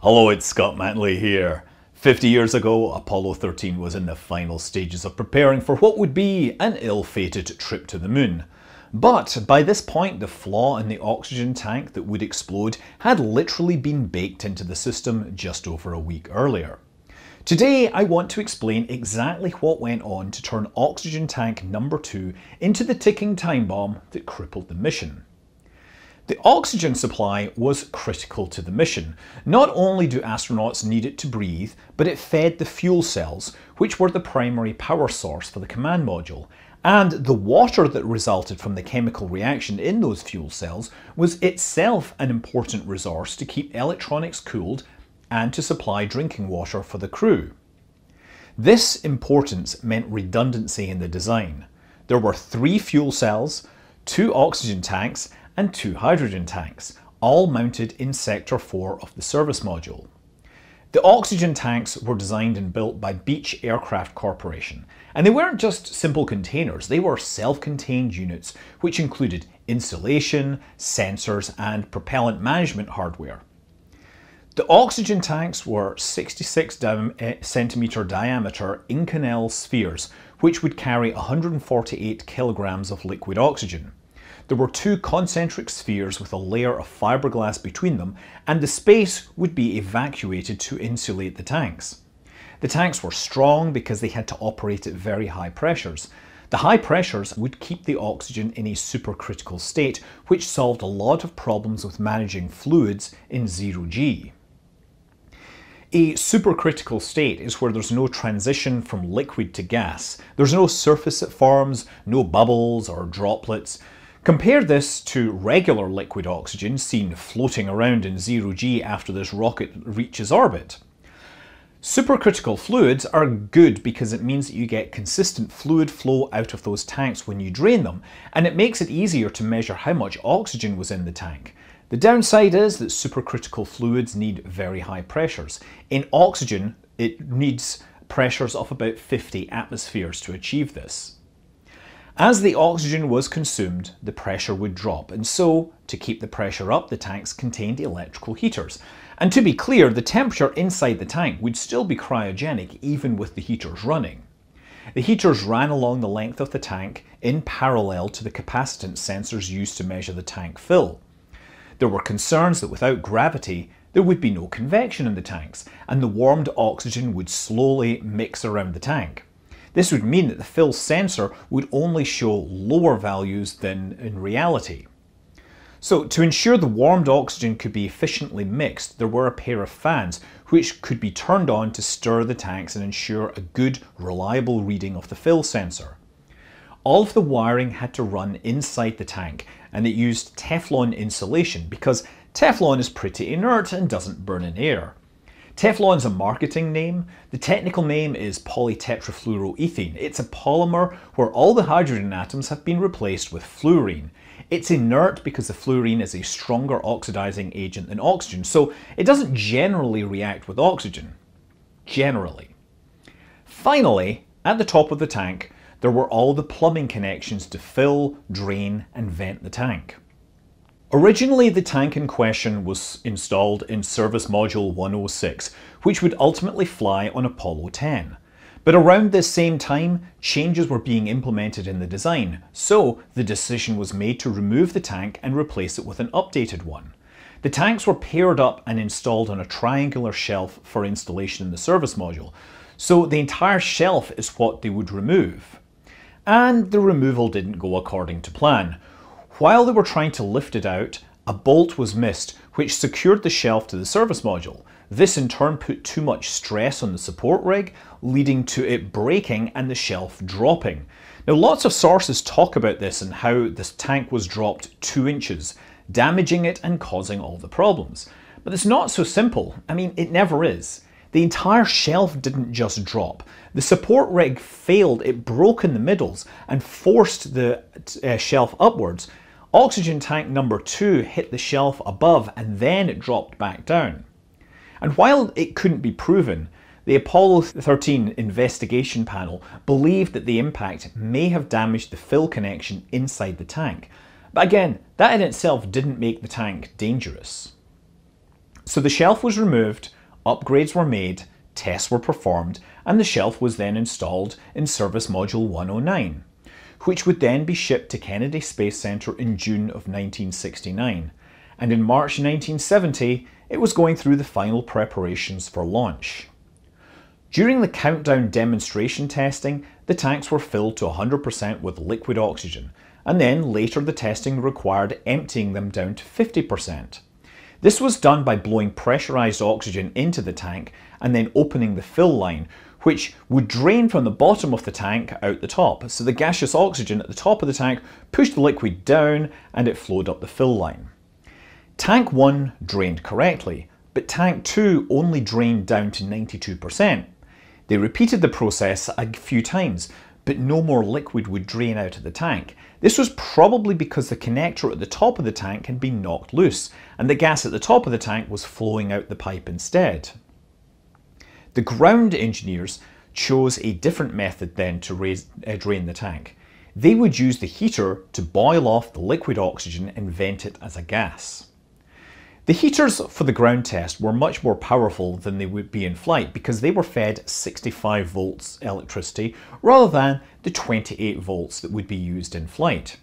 Hello, it's Scott Manley here. 50 years ago, Apollo 13 was in the final stages of preparing for what would be an ill-fated trip to the moon. But by this point, the flaw in the oxygen tank that would explode had literally been baked into the system just over a week earlier. Today, I want to explain exactly what went on to turn oxygen tank number 2 into the ticking time bomb that crippled the mission. The oxygen supply was critical to the mission. Not only do astronauts need it to breathe, but it fed the fuel cells, which were the primary power source for the command module. And the water that resulted from the chemical reaction in those fuel cells was itself an important resource to keep electronics cooled and to supply drinking water for the crew. This importance meant redundancy in the design. There were three fuel cells, two oxygen tanks, and two hydrogen tanks, all mounted in Sector 4 of the service module. The oxygen tanks were designed and built by Beech Aircraft Corporation, and they weren't just simple containers, they were self-contained units which included insulation, sensors, and propellant management hardware. The oxygen tanks were 66 eh, centimetre diameter Inconel spheres, which would carry 148 kilograms of liquid oxygen. There were two concentric spheres with a layer of fiberglass between them, and the space would be evacuated to insulate the tanks. The tanks were strong because they had to operate at very high pressures. The high pressures would keep the oxygen in a supercritical state, which solved a lot of problems with managing fluids in zero G. A supercritical state is where there's no transition from liquid to gas. There's no surface it forms, no bubbles or droplets. Compare this to regular liquid oxygen seen floating around in zero G after this rocket reaches orbit. Supercritical fluids are good because it means that you get consistent fluid flow out of those tanks when you drain them, and it makes it easier to measure how much oxygen was in the tank. The downside is that supercritical fluids need very high pressures. In oxygen, it needs pressures of about 50 atmospheres to achieve this. As the oxygen was consumed, the pressure would drop, and so, to keep the pressure up, the tanks contained electrical heaters. And to be clear, the temperature inside the tank would still be cryogenic even with the heaters running. The heaters ran along the length of the tank in parallel to the capacitance sensors used to measure the tank fill. There were concerns that without gravity, there would be no convection in the tanks, and the warmed oxygen would slowly mix around the tank. This would mean that the fill sensor would only show lower values than in reality. So to ensure the warmed oxygen could be efficiently mixed, there were a pair of fans which could be turned on to stir the tanks and ensure a good, reliable reading of the fill sensor. All of the wiring had to run inside the tank and it used Teflon insulation because Teflon is pretty inert and doesn't burn in air. Teflon is a marketing name. The technical name is polytetrafluoroethene. It's a polymer where all the hydrogen atoms have been replaced with fluorine. It's inert because the fluorine is a stronger oxidizing agent than oxygen, so it doesn't generally react with oxygen. Generally. Finally, at the top of the tank, there were all the plumbing connections to fill, drain and vent the tank. Originally, the tank in question was installed in Service Module 106, which would ultimately fly on Apollo 10. But around this same time, changes were being implemented in the design, so the decision was made to remove the tank and replace it with an updated one. The tanks were paired up and installed on a triangular shelf for installation in the service module, so the entire shelf is what they would remove. And the removal didn't go according to plan. While they were trying to lift it out, a bolt was missed which secured the shelf to the service module. This in turn put too much stress on the support rig, leading to it breaking and the shelf dropping. Now lots of sources talk about this and how this tank was dropped 2 inches, damaging it and causing all the problems. But it's not so simple. I mean, it never is. The entire shelf didn't just drop. The support rig failed, it broke in the middles and forced the uh, shelf upwards, Oxygen tank number two hit the shelf above and then it dropped back down. And while it couldn't be proven, the Apollo 13 investigation panel believed that the impact may have damaged the fill connection inside the tank. But again, that in itself didn't make the tank dangerous. So the shelf was removed, upgrades were made, tests were performed, and the shelf was then installed in Service Module 109, which would then be shipped to Kennedy Space Center in June of 1969. And in March 1970, it was going through the final preparations for launch. During the countdown demonstration testing, the tanks were filled to 100% with liquid oxygen, and then later the testing required emptying them down to 50%. This was done by blowing pressurized oxygen into the tank and then opening the fill line, which would drain from the bottom of the tank out the top. So the gaseous oxygen at the top of the tank pushed the liquid down and it flowed up the fill line. Tank 1 drained correctly, but tank 2 only drained down to 92%. They repeated the process a few times, but no more liquid would drain out of the tank. This was probably because the connector at the top of the tank had been knocked loose, and the gas at the top of the tank was flowing out the pipe instead. The ground engineers chose a different method then to raise, uh, drain the tank. They would use the heater to boil off the liquid oxygen and vent it as a gas. The heaters for the ground test were much more powerful than they would be in flight because they were fed 65 volts electricity rather than the 28 volts that would be used in flight.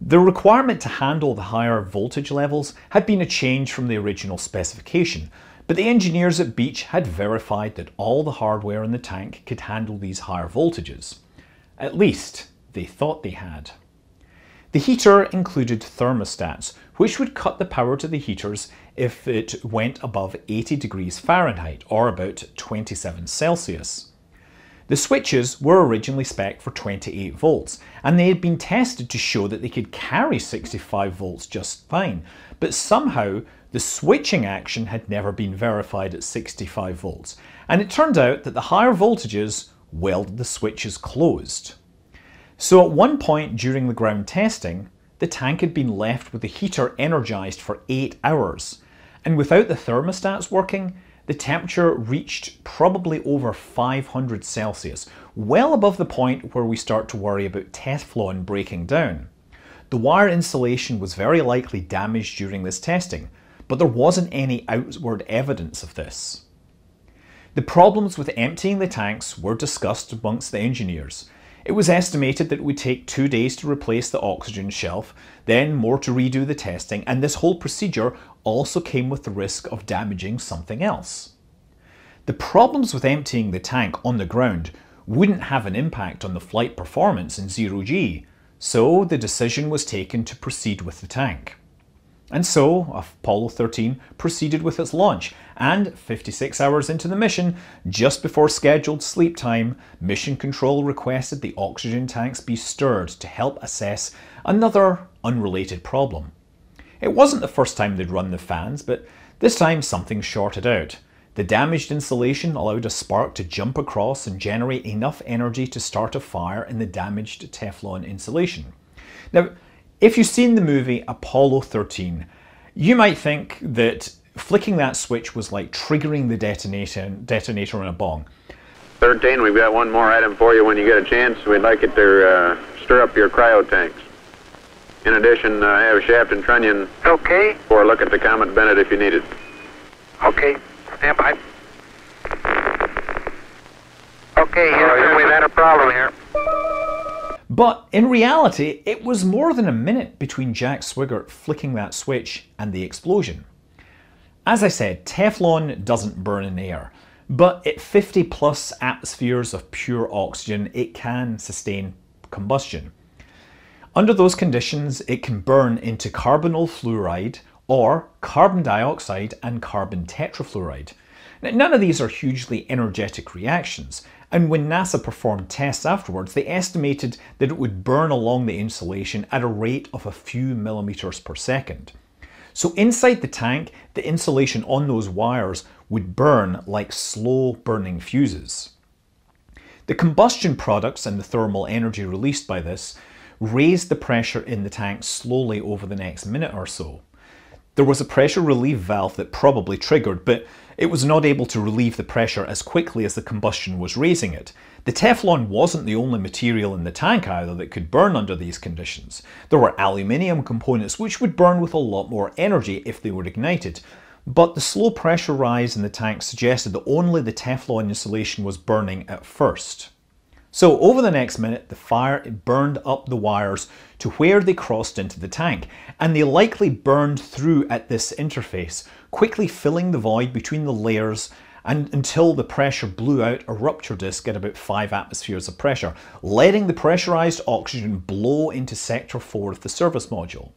The requirement to handle the higher voltage levels had been a change from the original specification, but the engineers at Beech had verified that all the hardware in the tank could handle these higher voltages. At least, they thought they had. The heater included thermostats, which would cut the power to the heaters if it went above 80 degrees Fahrenheit or about 27 Celsius. The switches were originally spec'd for 28 volts and they had been tested to show that they could carry 65 volts just fine, but somehow the switching action had never been verified at 65 volts and it turned out that the higher voltages welded the switches closed. So at one point during the ground testing, the tank had been left with the heater energised for 8 hours, and without the thermostats working, the temperature reached probably over 500 Celsius, well above the point where we start to worry about Teflon breaking down. The wire insulation was very likely damaged during this testing, but there wasn't any outward evidence of this. The problems with emptying the tanks were discussed amongst the engineers, it was estimated that it would take two days to replace the oxygen shelf, then more to redo the testing, and this whole procedure also came with the risk of damaging something else. The problems with emptying the tank on the ground wouldn't have an impact on the flight performance in zero G, so the decision was taken to proceed with the tank. And so Apollo 13 proceeded with its launch, and 56 hours into the mission, just before scheduled sleep time, Mission Control requested the oxygen tanks be stirred to help assess another unrelated problem. It wasn't the first time they'd run the fans, but this time something shorted out. The damaged insulation allowed a spark to jump across and generate enough energy to start a fire in the damaged Teflon insulation. Now, if you've seen the movie Apollo 13, you might think that flicking that switch was like triggering the detonator, detonator in a bong. 13, we've got one more item for you when you get a chance. We'd like it to uh, stir up your cryo tanks. In addition, uh, I have a shaft and trunnion Okay, for a look at the Comet Bennett if you need it. okay. Stand by. Okay, yes, we've had a problem here. But in reality, it was more than a minute between Jack Swigert flicking that switch and the explosion. As I said, Teflon doesn't burn in air, but at 50 plus atmospheres of pure oxygen, it can sustain combustion. Under those conditions, it can burn into carbonyl fluoride or carbon dioxide and carbon tetrafluoride. Now, none of these are hugely energetic reactions, and when NASA performed tests afterwards, they estimated that it would burn along the insulation at a rate of a few millimeters per second. So inside the tank, the insulation on those wires would burn like slow burning fuses. The combustion products and the thermal energy released by this raised the pressure in the tank slowly over the next minute or so. There was a pressure relief valve that probably triggered, but it was not able to relieve the pressure as quickly as the combustion was raising it. The Teflon wasn't the only material in the tank either that could burn under these conditions. There were aluminium components which would burn with a lot more energy if they were ignited, but the slow pressure rise in the tank suggested that only the Teflon insulation was burning at first. So over the next minute, the fire burned up the wires to where they crossed into the tank, and they likely burned through at this interface, quickly filling the void between the layers and until the pressure blew out a rupture disk at about 5 atmospheres of pressure, letting the pressurized oxygen blow into sector 4 of the service module.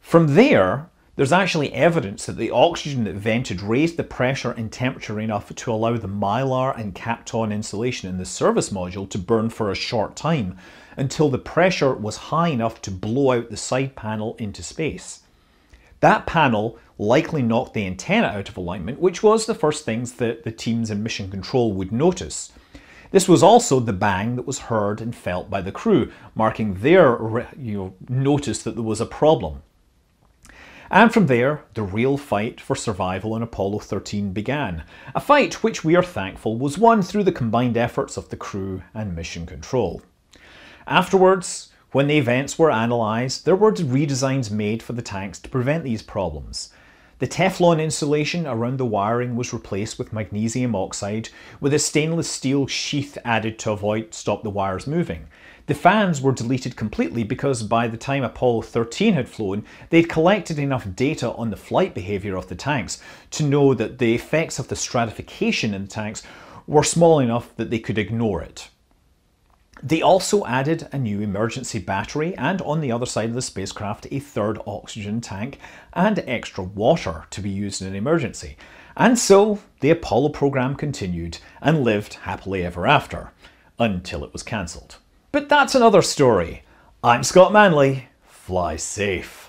From there, there's actually evidence that the oxygen that vented raised the pressure and temperature enough to allow the mylar and Kapton insulation in the service module to burn for a short time until the pressure was high enough to blow out the side panel into space. That panel likely knocked the antenna out of alignment, which was the first things that the teams in mission control would notice. This was also the bang that was heard and felt by the crew, marking their you know, notice that there was a problem. And from there, the real fight for survival on Apollo 13 began. A fight which we are thankful was won through the combined efforts of the crew and mission control. Afterwards, when the events were analysed, there were redesigns made for the tanks to prevent these problems. The Teflon insulation around the wiring was replaced with magnesium oxide with a stainless steel sheath added to avoid stop the wires moving. The fans were deleted completely because by the time Apollo 13 had flown, they'd collected enough data on the flight behaviour of the tanks to know that the effects of the stratification in the tanks were small enough that they could ignore it. They also added a new emergency battery and on the other side of the spacecraft a third oxygen tank and extra water to be used in an emergency. And so the Apollo program continued and lived happily ever after, until it was cancelled. But that's another story. I'm Scott Manley. Fly safe.